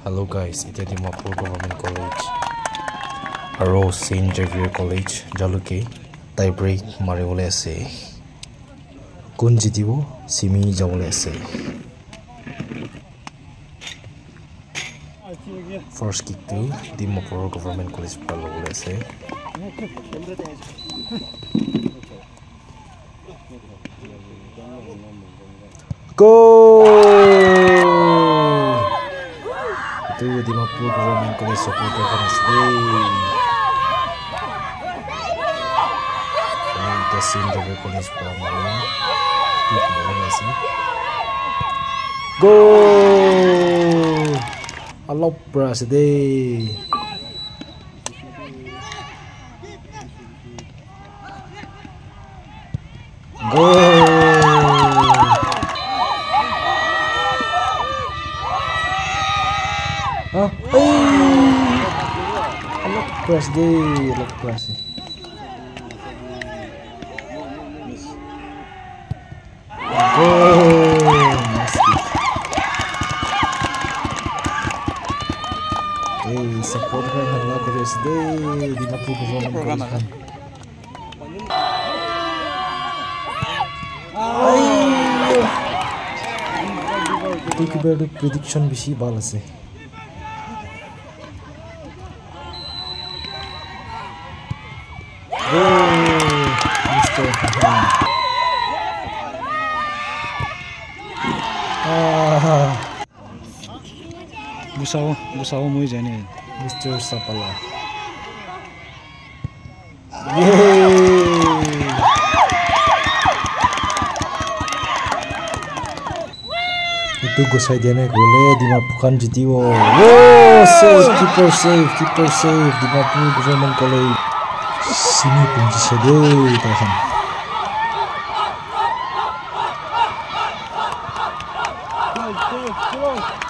Hello guys, এতিয়া Dimapur government college আৰু Saint Xavier college যালৈকে টাই ব্ৰেক মাৰিবলৈ আছে কোন জিতিব চিমি যাবলৈ আছে ফাৰ্ষ্ট কিকটো ডিমাপুৰৰ গভৰ্ণমেণ্ট কলেজ পৰা ল'বলৈ আছে Go! último puto o con eso puto con este síndrome con eso para mal Gol! Alô Brasileiro! Gol! Hah? Anak kelas deh, anak kelas. Eh, support kan hanya kelas deh, lima puluh orang program kan. Ayo. Tik prediction bisi balas sih. Oh, Mr. Hahan. Ah, busaw mo dyan eh. Mr. Sapala. Yay! Itu gusay dia naik boleh di mapukan jitiwo. Wow, save, keeper save, keeper save di mapu government Sinistro, CD, Tarjan. Go, go, go!